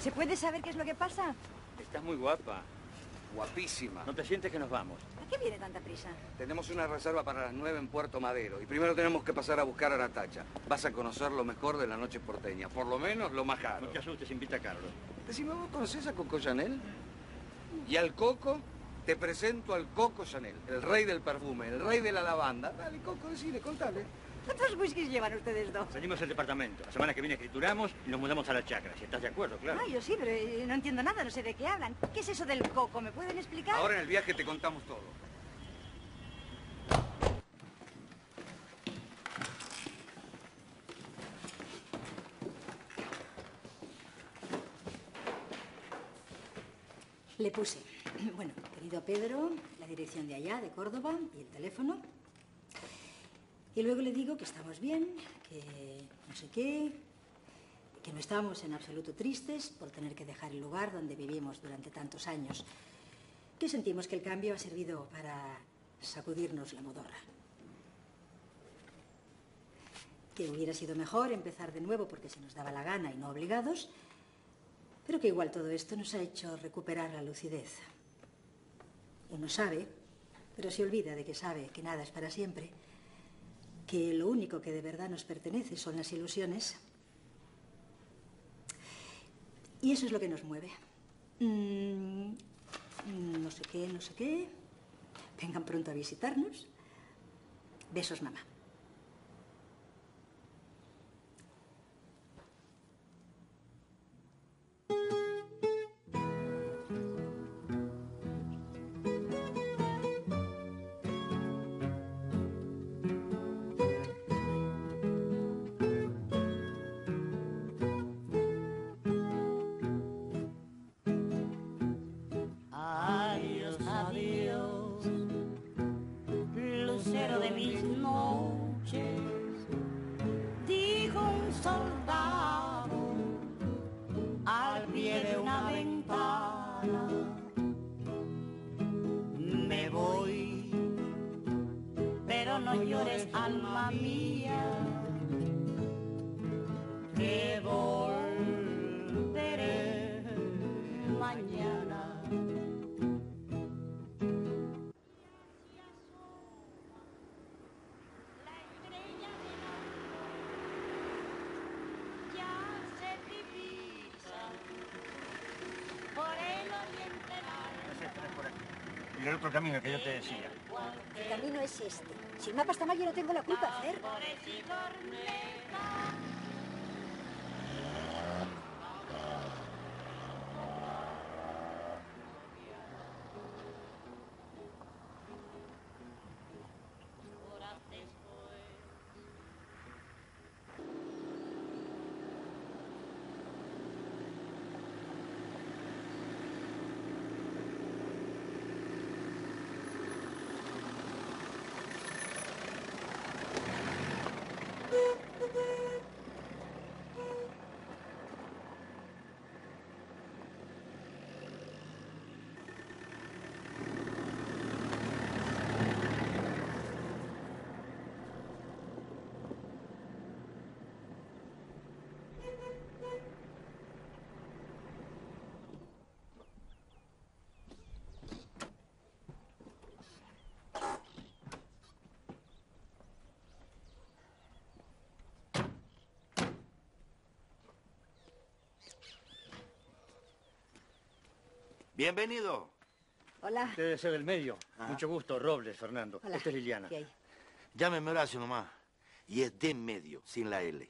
¿Se puede saber qué es lo que pasa? Estás muy guapa. Guapísima. ¿No te sientes que nos vamos? ¿A qué viene tanta prisa? Tenemos una reserva para las nueve en Puerto Madero y primero tenemos que pasar a buscar a Natacha. Vas a conocer lo mejor de la noche porteña, por lo menos lo más caro. No te asustes, invita a Carlos. Decime, ¿vos conocés a Coco Chanel? ¿Y al Coco? Te presento al Coco Chanel, el rey del perfume, el rey de la lavanda. Dale, Coco, decile, contale. ¿Cuántos whiskies llevan ustedes dos? Salimos del departamento. La semana que viene escrituramos y nos mudamos a la chacra. Si estás de acuerdo, claro. Ah, yo sí, pero eh, no entiendo nada, no sé de qué hablan. ¿Qué es eso del coco? ¿Me pueden explicar? Ahora en el viaje te contamos todo. Le puse, bueno, querido Pedro, la dirección de allá, de Córdoba, y el teléfono. Y luego le digo que estamos bien, que no sé qué, que no estamos en absoluto tristes por tener que dejar el lugar donde vivimos durante tantos años, que sentimos que el cambio ha servido para sacudirnos la modorra. Que hubiera sido mejor empezar de nuevo porque se nos daba la gana y no obligados, pero que igual todo esto nos ha hecho recuperar la lucidez. Uno sabe, pero se olvida de que sabe que nada es para siempre, que lo único que de verdad nos pertenece son las ilusiones. Y eso es lo que nos mueve. Mm, no sé qué, no sé qué. Vengan pronto a visitarnos. Besos, mamá. Mía, que volveré mañana. La estrella de la ya se divisa por el oriente Y el otro camino que yo te decía. El camino es este. Si el mapa está mal, yo no tengo la culpa, Fer. Bienvenido. Hola. Usted debe ser del medio. Mucho gusto, Robles, Fernando. Hola. Esta es Liliana. ¿Qué hay? Llámeme Horacio nomás. Y es de medio, sin la L.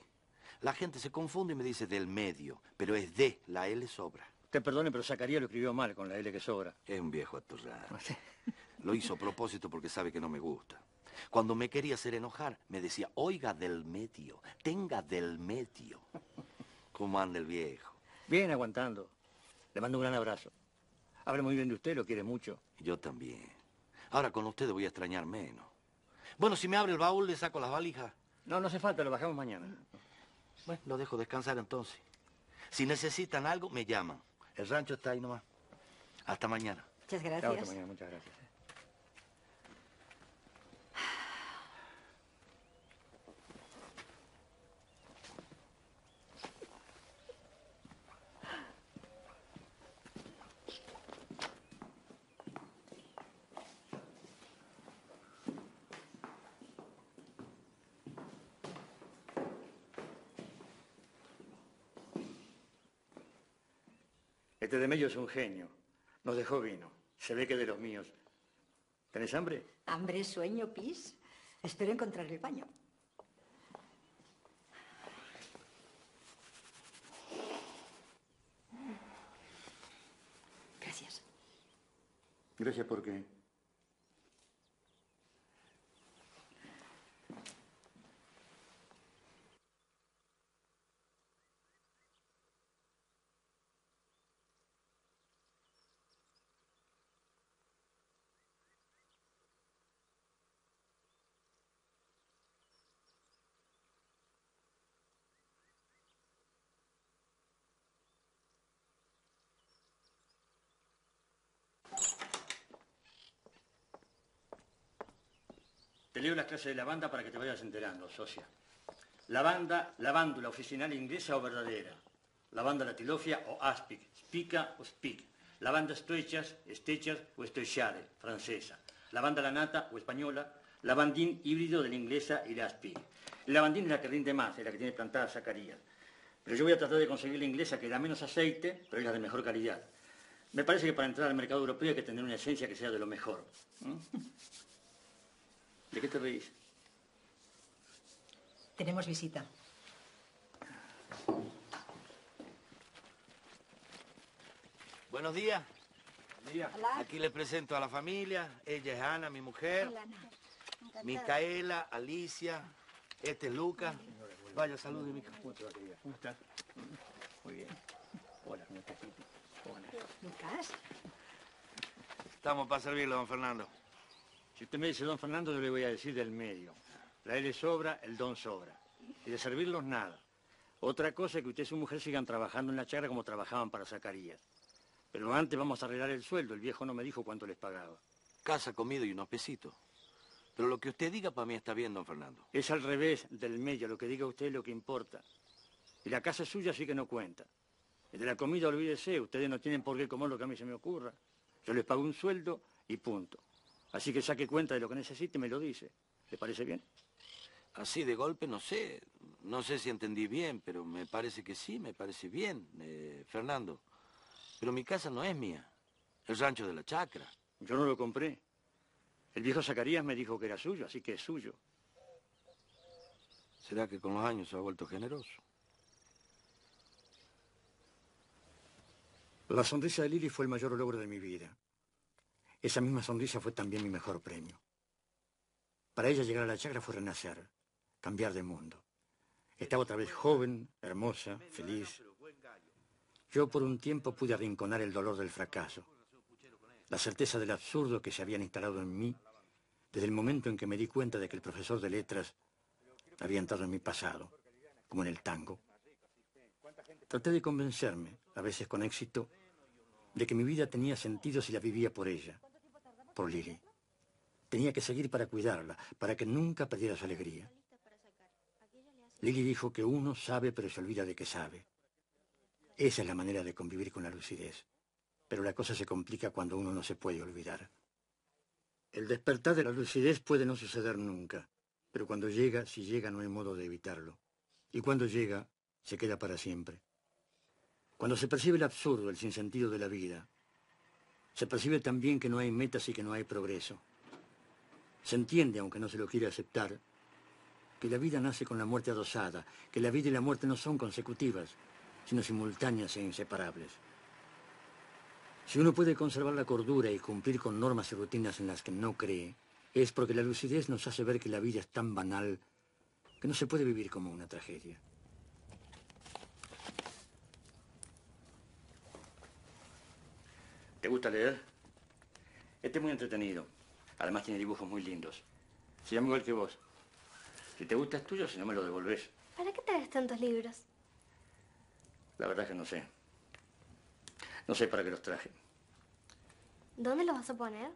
La gente se confunde y me dice del medio, pero es de, la L sobra. Usted perdone, pero Zacarías lo escribió mal con la L que sobra. Es un viejo atorrado. Lo hizo a propósito porque sabe que no me gusta. Cuando me quería hacer enojar, me decía, oiga del medio, tenga del medio. ¿Cómo anda el viejo? Bien, aguantando. Le mando un gran abrazo. Habla muy bien de usted, lo quiere mucho. Yo también. Ahora con ustedes voy a extrañar menos. Bueno, si me abre el baúl, le saco las valijas. No, no hace falta, lo bajamos mañana. Bueno, lo dejo descansar entonces. Si necesitan algo, me llaman. El rancho está ahí nomás. Hasta mañana. Muchas Chao, hasta gracias. mañana, muchas gracias. Este de medio es un genio. Nos dejó vino. Se ve que de los míos. ¿Tenés hambre? Hambre, sueño, pis. Espero encontrar el baño. Gracias. Gracias, ¿por qué? Te leo las clases de lavanda para que te vayas enterando, socia. Lavanda, lavándula oficinal inglesa o verdadera. Lavanda latilofia o aspic, spica o spic. Lavanda estoechas, estechas o estoechade, francesa. Lavanda lanata o española. Lavandín híbrido de la inglesa y la aspic. El lavandín es la que rinde más, es la que tiene plantada Zacarías. Pero yo voy a tratar de conseguir la inglesa que da menos aceite, pero es la de mejor calidad. Me parece que para entrar al mercado europeo hay que tener una esencia que sea de lo mejor. ¿De qué te reís? Tenemos visita. Buenos días. Hola. Aquí les presento a la familia. Ella es Ana, mi mujer. Hola, Ana. Encantada. Micaela, Alicia. Este es Lucas. Vaya, salude, Mica. ¿Cómo estás? Muy bien. Hola, ¿cómo estás? Hola. Lucas. Estamos para servirle, don Fernando. Si usted me dice don Fernando, yo le voy a decir del medio. La L sobra, el don sobra. Y de servirlos nada. Otra cosa es que usted y su mujer sigan trabajando en la chagra como trabajaban para Zacarías. Pero antes vamos a arreglar el sueldo. El viejo no me dijo cuánto les pagaba. Casa, comida y unos pesitos. Pero lo que usted diga para mí está bien, don Fernando. Es al revés del medio. Lo que diga usted es lo que importa. Y la casa suya sí que no cuenta. El de la comida, olvídese. Ustedes no tienen por qué comer lo que a mí se me ocurra. Yo les pago un sueldo y punto. Así que saque cuenta de lo que necesite y me lo dice. ¿Le parece bien? Así de golpe, no sé. No sé si entendí bien, pero me parece que sí, me parece bien, eh, Fernando. Pero mi casa no es mía. El rancho de la chacra. Yo no lo compré. El viejo Zacarías me dijo que era suyo, así que es suyo. ¿Será que con los años se ha vuelto generoso? La sonrisa de Lili fue el mayor logro de mi vida. Esa misma sonrisa fue también mi mejor premio. Para ella llegar a la chagra fue renacer, cambiar de mundo. Estaba otra vez joven, hermosa, feliz. Yo por un tiempo pude arrinconar el dolor del fracaso, la certeza del absurdo que se habían instalado en mí desde el momento en que me di cuenta de que el profesor de letras había entrado en mi pasado, como en el tango. Traté de convencerme, a veces con éxito, de que mi vida tenía sentido si la vivía por ella, por Lili. Tenía que seguir para cuidarla, para que nunca perdiera su alegría. Lili dijo que uno sabe pero se olvida de que sabe. Esa es la manera de convivir con la lucidez. Pero la cosa se complica cuando uno no se puede olvidar. El despertar de la lucidez puede no suceder nunca, pero cuando llega, si llega, no hay modo de evitarlo. Y cuando llega, se queda para siempre. Cuando se percibe el absurdo, el sinsentido de la vida, se percibe también que no hay metas y que no hay progreso. Se entiende, aunque no se lo quiera aceptar, que la vida nace con la muerte adosada, que la vida y la muerte no son consecutivas, sino simultáneas e inseparables. Si uno puede conservar la cordura y cumplir con normas y rutinas en las que no cree, es porque la lucidez nos hace ver que la vida es tan banal que no se puede vivir como una tragedia. Gusta leer? Este es muy entretenido. Además tiene dibujos muy lindos. Se llama igual que vos. Si te gusta es tuyo, si no me lo devolvés. ¿Para qué traes tantos libros? La verdad es que no sé. No sé para qué los traje. ¿Dónde los vas a poner?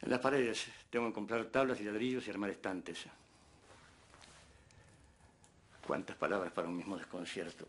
En las paredes tengo que comprar tablas y ladrillos y armar estantes. Cuántas palabras para un mismo desconcierto.